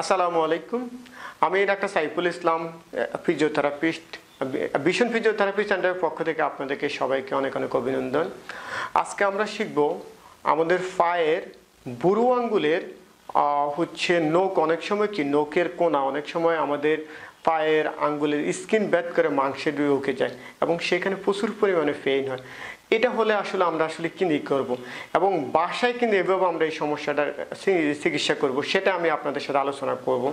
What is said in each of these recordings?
আসসালামু আলাইকুম। আমি doctor Saiful Islam physiotherapist Vision physiotherapy সেন্টারের পক্ষ থেকে আপনাদেরকে সবাইকে অনেক অনেক অভিনন্দন। আজকে আমরা শিখব আমাদের পায়ের বুড়ো আঙ্গুলের হচ্ছে নোক অনেক সময় কি নোকের কোনা, অনেক সময় আমাদের পায়ের আঙ্গুলের স্কিন ব্যাথ করে মাংসের উঠে যায় এবং সেখানে প্রচুর পরিমাণে পেইন হয়। এটা হলে আসলে আমরা আসলে কি নিয়ে করব? এবং বাসায় কিন্তু এভাবে আমরা এই সমস্যাটার চিকিৎসা করব, সেটা আমি আপনাদের সাথে আলোচনা করব।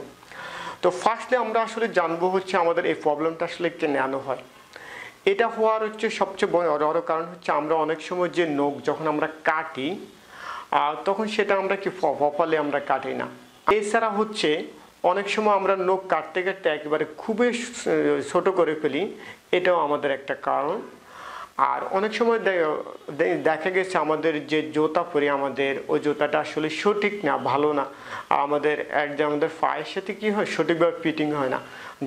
তো ফার্স্টে আমরা আসলে জানব হচ্ছে আমাদের এই প্রবলেমটা আসলে কেন হয়। এটা হওয়ার হচ্ছে সবচেয়ে বড় কারণ হচ্ছে আমরা অনেক সময় যে নখ যখন আমরা কাটি তখন সেটা আমরা কি ফলে আমরা কাটি না। এছাড়া হচ্ছে অনেক সময় আমরা নখ কাটতে কাটতে একেবারে খুবই ছোট করে ফেলি, এটাও আমাদের একটা কারণ। আর অনেক সময় দেখা গেছে আমাদের যে জোতা পরি আমাদের ওই জোতাটা আসলে সঠিক না, ভালো না। আমাদের একদম আমাদের পায়ের সাথে কী হয়, সঠিকভাবে ফিটিং হয় না।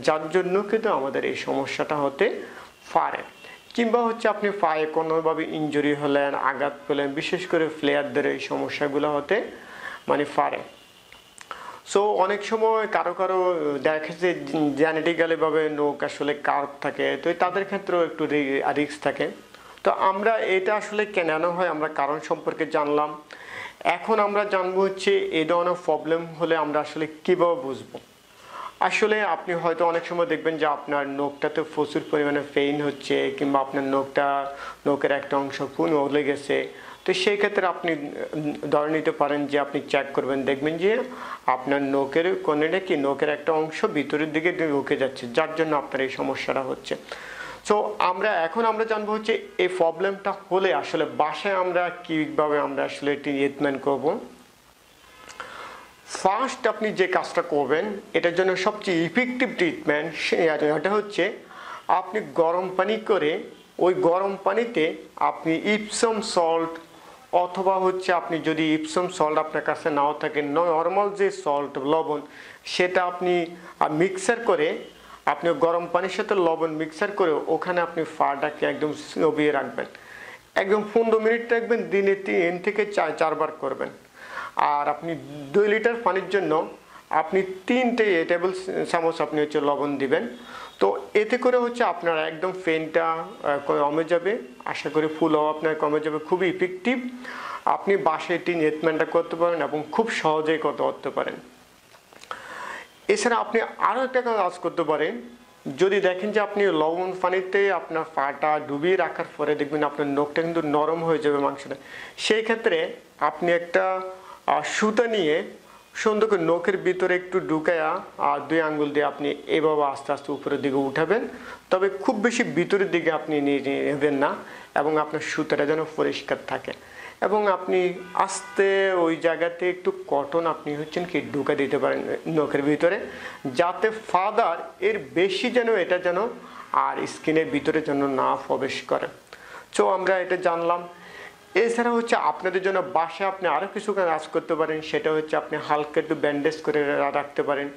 যার জন্য কিন্তু আমাদের এই সমস্যাটা হতে পারে। কিংবা হচ্ছে আপনি পায়ে কোনোভাবে ইঞ্জুরি হলেন, আঘাত পেলেন, বিশেষ করে প্লেয়ারদের এই সমস্যাগুলো হতে মানে পারে। সো অনেক সময় কারও কারও দেখা জেনেটিক্যালি ভাবে নোক আসলে কার্ভ থাকে, তো তাদের ক্ষেত্রেও একটু রিস্ক থাকে। তো আমরা এটা আসলে কেনানো হয়, আমরা কারণ সম্পর্কে জানলাম। এখন আমরা জানব হচ্ছে এই ধরনের প্রবলেম হলে আমরা আসলে কীভাবে বুঝব? আসলে আপনি হয়তো অনেক সময় দেখবেন যে আপনার নখটাতে প্রচুর পরিমাণে পেইন হচ্ছে, কিংবা আপনার নখটা, নখের একটা অংশ পুন ওলে গেছে। তো সেই ক্ষেত্রে আপনি ধরে নিতে পারেন যে আপনি চেক করবেন, দেখবেন যে আপনার নখের কোণেটা কি, নখের একটা অংশ ভিতরের দিকে ঢুকে যাচ্ছে, যার জন্য আপনার এই সমস্যাটা হচ্ছে। সো আমরা, এখন আমরা জানব হচ্ছে এই প্রবলেমটা হলে আসলে বাসায় আমরা কীভাবে আমরা আসলে এটি ট্রিটমেন্ট করব। ফার্স্ট আপনি যে কাজটা করবেন, এটার জন্য সবচেয়ে ইফেক্টিভ ট্রিটমেন্ট এটা হচ্ছে আপনি গরম পানি করে, ওই গরম পানিতে আপনি ইপসম সল্ট অথবা হচ্ছে আপনি যদি ইপসম সল্ট আপনার কাছে নাও থাকে নর্মাল যে সল্ট লবণ, সেটা আপনি মিক্সার করে আপনি গরম পানির সাথে লবণ মিক্সার করে ওখানে আপনি ফাটাকে একদম চবিয়ে রাখবেন। একদম পনেরো মিনিট রাখবেন, দিনে তিন থেকে চার, চারবার করবেন। আর আপনি দুই লিটার পানির জন্য আপনি তিনটে টেবিল চামচ আপনি হচ্ছে লবণ দিবেন। তো এতে করে হচ্ছে আপনার একদম ফেনটা কমে যাবে। আশা করি ফুলও আপনার কমে যাবে। খুবই ইফেক্টিভ আপনি বাসায় এটি ট্রিটমেন্টটা করতে পারেন এবং খুব সহজেই করতে পারেন। এছাড়া আপনি আরও একটা কাজ করতে পারেন। যদি দেখেন যে আপনি লবণ পানিতে আপনার পাটা ডুবিয়ে রাখার পরে দেখবেন আপনার নখটা কিন্তু নরম হয়ে যাবে মাংসটা। সেই ক্ষেত্রে আপনি একটা সুতা নিয়ে সুন্দর করে নখের ভিতরে একটু ঢুকায়া আর দুই আঙ্গুল দিয়ে আপনি এভাবে আস্তে আস্তে উপরের দিকে উঠাবেন। তবে খুব বেশি ভিতরের দিকে আপনি নিয়ে নেবেন না এবং আপনার সুতাটা যেন পরিষ্কার থাকে। এবং আপনি আস্তে ওই জায়গাতে একটু কটন আপনি হচ্ছেন কি ঢুকে দিতে পারেন নখের ভিতরে, যাতে ফাদার এর বেশি যেন এটা যেন আর স্কিনের ভিতরে যেন না প্রবেশ করে। তো আমরা এটা জানলাম এছাড়া হচ্ছে আপনাদের জন্য বাসায় আপনি আরও কিছু কাজ করতে পারেন, সেটা হচ্ছে আপনি হালকা একটু ব্যান্ডেজ করে রাখতে পারেন।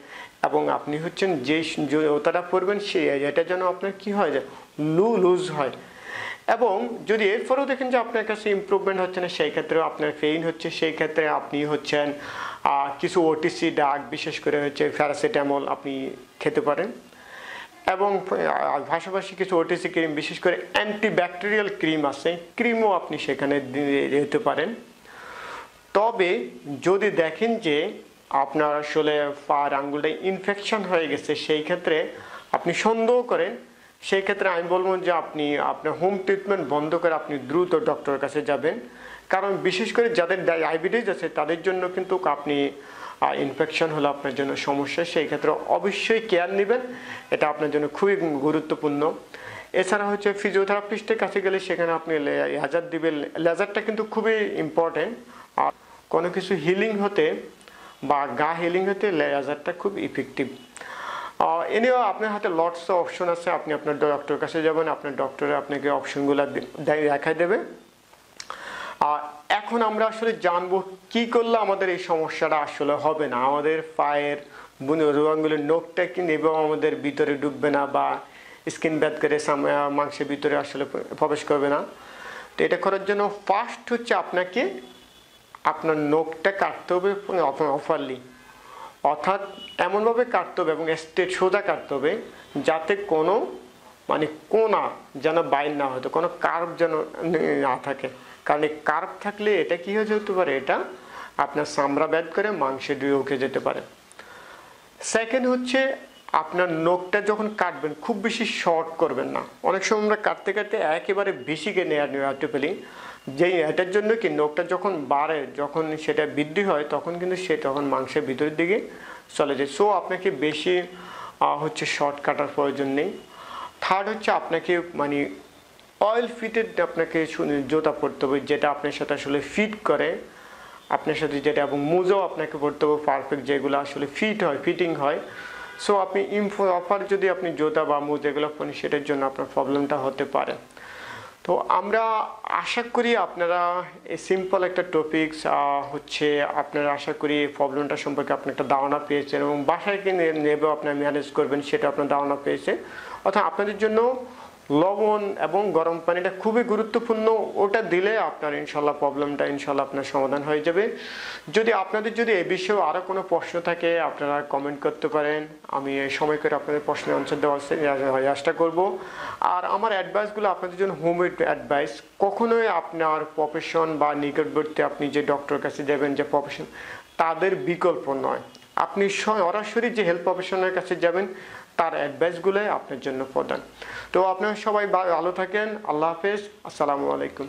এবং আপনি হচ্ছেন যে জুতাটা পরবেন সে এটা যেন আপনার কি হয় যায় লু, লুজ হয়। এবং যদি এরপরেও দেখেন যে আপনার কাছে ইমপ্রুভমেন্ট হচ্ছে না, সেই ক্ষেত্রে আপনার পেইন হচ্ছে, সেই ক্ষেত্রে আপনি হচ্ছেন কিছু ওটিসি ডাক বিশেষ করে হচ্ছে প্যারাসিটামল আপনি খেতে পারেন। এবং পাশাপাশি কিছু ওটিসি ক্রিম বিশেষ করে অ্যান্টিব্যাকটেরিয়াল ক্রিম আছে ক্রিমও আপনি সেখানে দিতে পারেন। তবে যদি দেখেন যে আপনার আসলে পার আঙ্গুলটা ইনফেকশন হয়ে গেছে, সেই ক্ষেত্রে আপনি সন্দেহ করেন। সেই ক্ষেত্রে আমি বলব যে আপনি, আপনার হোম ট্রিটমেন্ট বন্ধ করে আপনি দ্রুত ডক্টরের কাছে যাবেন। কারণ বিশেষ করে যাদের ডায়াবেটিস আছে, তাদের জন্য কিন্তু আপনি ইনফেকশন হলে আপনার জন্য সমস্যা, সেই ক্ষেত্রে অবশ্যই কেয়ার নেবেন। এটা আপনার জন্য খুবই গুরুত্বপূর্ণ। এছাড়া হচ্ছে ফিজিওথেরাপিস্টের কাছে গেলে সেখানে আপনি লেজার দিবেন। লেজারটা কিন্তু খুবই ইম্পর্টেন্ট আর কোনো কিছু হিলিং হতে বা গা হিলিং হতে লেজারটা খুব ইফেক্টিভ এনেও আপনার হাতে লটস অপশন আছে। আপনি আপনার ডক্টরের কাছে যাবেন, আপনার ডক্টরে আপনাকে অপশনগুলো দেখাই দেবে। এখন আমরা আসলে জানব কি করলে আমাদের এই সমস্যাটা আসলে হবে না। আমাদের পায়ের রোগাঙ্গুলের নখটা কি এবং আমাদের ভিতরে ডুববে না বা স্কিন ব্যাথ করে মাংসের ভিতরে আসলে প্রবেশ করবে না। তো এটা করার জন্য ফার্স্ট হচ্ছে আপনাকে আপনার নখটা কাটতে হবে অফারলি অর্থাৎ এমনভাবে কাটতে হবে এবং স্ট্রেট সোজা কাটতে হবে যাতে কোনো মানে কোনা যেন বাইর না হতো কোনো কার্ভ যেন না থাকে। কারণ এই কার্ভ থাকলে এটা কি হয়ে যেতে পারে? এটা আপনার চামড়া ব্যাদ করে মাংসে ডুয়ে উঠে যেতে পারে। সেকেন্ড হচ্ছে আপনার নখটা যখন কাটবেন, খুব বেশি শর্ট করবেন না। অনেক সময় আমরা কাটতে কাটতে একেবারে বেশিকে নেওয়া নেওয়াতে ফেলি যে এটার জন্য কি নখটা যখন বাড়ে, যখন সেটা বৃদ্ধি হয়, তখন কিন্তু সে তখন মাংসের ভিতরের দিকে চলে যায়। সো আপনাকে বেশি হচ্ছে শর্ট কাটার প্রয়োজন নেই। থার্ড হচ্ছে আপনাকে মানে অয়েল ফিটেড আপনাকে জুতা পরতে হবে, যেটা আপনার সাথে আসলে ফিট করে, আপনার সাথে যেটা এবং মুজও আপনাকে পরতে হবে পারফেক্ট যেগুলো আসলে ফিট হয় ফিটিং হয়। সো আপনি ইনফো অফার যদি আপনি জোতা বা মুজ এগুলো পরেন, সেটার জন্য আপনার প্রবলেমটা হতে পারে। তো আমরা আশা করি আপনারা এই সিম্পল একটা টপিকস হচ্ছে আপনারা আশা করি এই প্রবলেমটা সম্পর্কে আপনি একটা ধারণা পেয়েছেন এবং বাসায় কিনে নেবেও আপনার ম্যানেজ করবেন, সেটা আপনার ধারণা পেয়েছে। অর্থাৎ আপনাদের জন্য লবণ এবং গরম পানিটা খুবই গুরুত্বপূর্ণ। ওটা দিলে আপনার ইনশাল্লাহ প্রবলেমটা ইনশাল্লাহ আপনার সমাধান হয়ে যাবে। যদি আপনাদের যদি এই বিষয়েও আরও কোনো প্রশ্ন থাকে, আপনারা কমেন্ট করতে পারেন। আমি সময় করে আপনাদের প্রশ্নের আনসার দেওয়ার চেষ্টা করব। আর আমার অ্যাডভাইসগুলো আপনাদের জন্য হোম অ্যাডভাইস কখনোই আপনার প্রফেশন বা নিকটবর্তী আপনি যে ডক্টর কাছে যাবেন, যে প্রফেশন তাদের বিকল্প নয়। আপনি সরাসরি যে হেলথ প্রফেশনের কাছে যাবেন তার অ্যাডভাইসগুলোই আপনার জন্য প্রদান তো আপনারা সবাই ভালো থাকেন আল্লাহ হাফেজ আসসালামু আলাইকুম।